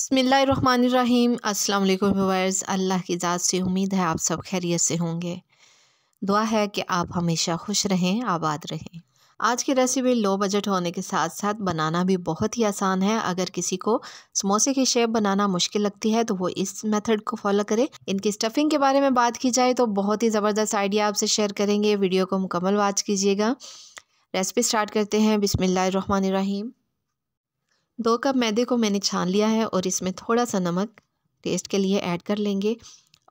बसमीम अस्सलाम अल्लाह की ज़ात से उम्मीद है आप सब खैरियत से होंगे। दुआ है कि आप हमेशा खुश रहें, आबाद रहें। आज की रेसिपी लो बजट होने के साथ साथ बनाना भी बहुत ही आसान है। अगर किसी को समोसे की शेप बनाना मुश्किल लगती है तो वो इस मेथड को फॉलो करें। इनकी स्टफिंग के बारे में बात की जाए तो बहुत ही ज़बरदस्त आइडिया आपसे शेयर करेंगे। वीडियो को मुकम्मल वाच कीजिएगा। रेसिपी स्टार्ट करते हैं। बिसमीम दो कप मैदे को मैंने छान लिया है और इसमें थोड़ा सा नमक टेस्ट के लिए ऐड कर लेंगे।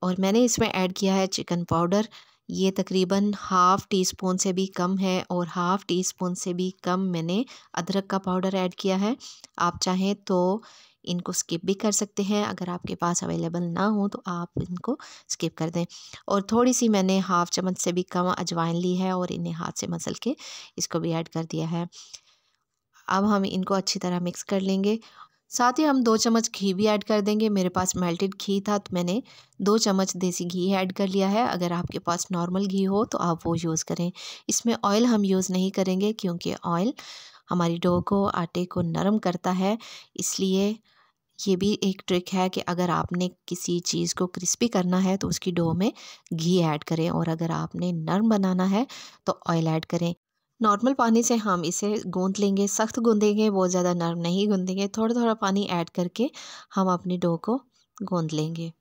और मैंने इसमें ऐड किया है चिकन पाउडर ये तकरीबन हाफ़ टी स्पून से भी कम है और हाफ़ टी स्पून से भी कम मैंने अदरक का पाउडर ऐड किया है। आप चाहें तो इनको स्किप भी कर सकते हैं। अगर आपके पास अवेलेबल ना हो तो आप इनको स्किप कर दें। और थोड़ी सी मैंने हाफ़ चम्मच से भी कम अजवाइन ली है और इन्हें हाथ से मसल के इसको भी ऐड कर दिया है। अब हम इनको अच्छी तरह मिक्स कर लेंगे। साथ ही हम दो चम्मच घी भी ऐड कर देंगे। मेरे पास मेल्टेड घी था तो मैंने दो चम्मच देसी घी ऐड कर लिया है। अगर आपके पास नॉर्मल घी हो तो आप वो यूज़ करें। इसमें ऑयल हम यूज़ नहीं करेंगे क्योंकि ऑयल हमारी डो को, आटे को नरम करता है। इसलिए ये भी एक ट्रिक है कि अगर आपने किसी चीज़ को क्रिस्पी करना है तो उसकी डो में घी ऐड करें और अगर आपने नरम बनाना है तो ऑयल ऐड करें। नॉर्मल पानी से हम इसे गूंद लेंगे, सख्त गूंदेंगे बहुत ज़्यादा नरम नहीं गूंदेंगे थोड़ा थोड़ा पानी ऐड करके हम अपनी डो को गूंद लेंगे।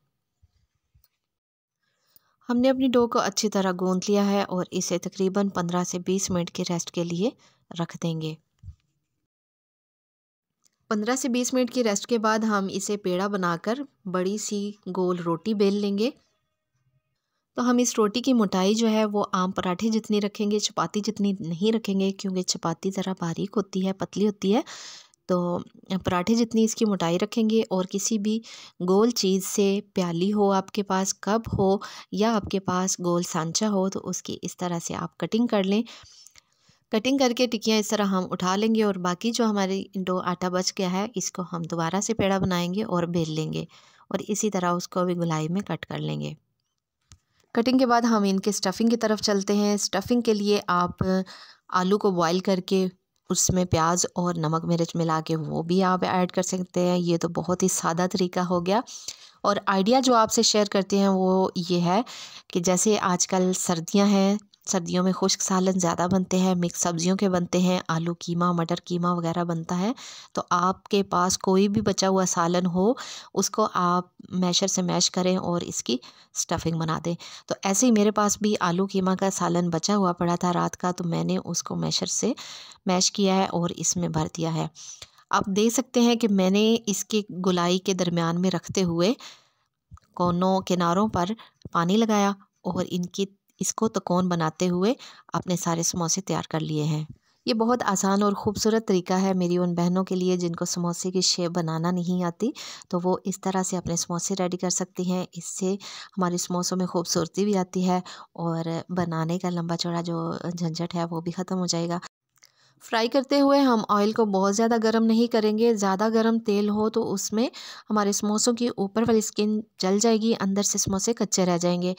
हमने अपनी डो को अच्छी तरह गूंद लिया है और इसे तकरीबन पंद्रह से बीस मिनट के रेस्ट के लिए रख देंगे। पंद्रह से बीस मिनट की रेस्ट के बाद हम इसे पेड़ा बनाकर बड़ी सी गोल रोटी बेल लेंगे। तो हम इस रोटी की मोटाई जो है, वो आम पराठे जितनी रखेंगे, चपाती जितनी नहीं रखेंगे, क्योंकि चपाती ज़रा बारीक होती है, पतली होती है तो पराठे जितनी इसकी मोटाई रखेंगे और किसी भी गोल चीज़ से प्याली हो आपके पास कप हो या आपके पास गोल सांचा हो तो उसकी इस तरह से आप कटिंग कर लें। कटिंग करके टिकियाँ इस तरह हम उठा लेंगे और बाकी जो हमारी डो आटा बच गया है, इसको हम दोबारा से पेड़ा बनाएँगे और बेल लेंगे और इसी तरह उसको भी गुलाई में कट कर लेंगे। कटिंग के बाद हम इनके स्टफ़िंग की तरफ़ चलते हैं। स्टफ़िंग के लिए आप आलू को बॉईल करके उसमें प्याज और नमक, मिर्च मिला के वो भी आप ऐड कर सकते हैं। ये तो बहुत ही सादा तरीका हो गया। और आइडिया जो आपसे शेयर करते हैं वो ये है कि जैसे आजकल सर्दियाँ हैं सर्दियों में खुश्क सालन ज़्यादा बनते हैं, मिक्स सब्जियों के बनते हैं, आलू कीमा, मटर कीमा वगैरह बनता है। तो आपके पास कोई भी बचा हुआ सालन हो, उसको आप मैशर से मैश करें और इसकी स्टफिंग बना दें। तो ऐसे ही मेरे पास भी आलू कीमा का सालन बचा हुआ पड़ा था रात का तो मैंने उसको मैशर से मैश किया है और इसमें भर दिया है। आप देख सकते हैं कि मैंने इसके गुलाई के दरमियान में रखते हुए कोनों किनारों पर पानी लगाया और इनकी इसको तकोन बनाते हुए अपने सारे समोसे तैयार कर लिए हैं। ये बहुत आसान और ख़ूबसूरत तरीका है मेरी उन बहनों के लिए जिनको समोसे की शेप बनाना नहीं आती तो वो इस तरह से अपने समोसे रेडी कर सकती हैं। इससे हमारे समोसों में खूबसूरती भी आती है और बनाने का लंबा चौड़ा जो झंझट है वो भी ख़त्म हो जाएगा। फ्राई करते हुए हम ऑयल को बहुत ज़्यादा गर्म नहीं करेंगे। ज़्यादा गर्म तेल हो तो उसमें हमारे समोसों की ऊपर वाली स्किन जल जाएगी, अंदर से समोसे कच्चे रह जाएँगे।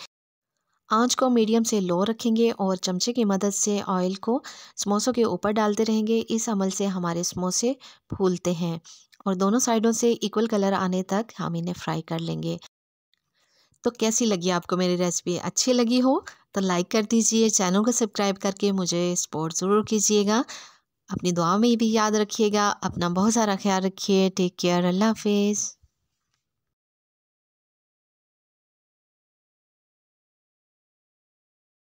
आँच को मीडियम से लो रखेंगे और चमचे की मदद से ऑयल को समोसों के ऊपर डालते रहेंगे। इस अमल से हमारे समोसे फूलते हैं और दोनों साइडों से इक्वल कलर आने तक हम इन्हें फ्राई कर लेंगे। तो कैसी लगी आपको मेरी रेसिपी अच्छी लगी हो तो लाइक कर दीजिए चैनल को सब्सक्राइब करके मुझे सपोर्ट ज़रूर कीजिएगा। अपनी दुआ में भी याद रखिएगा, अपना बहुत सारा ख्याल रखिए। टेक केयर अल्लाह हाफिज़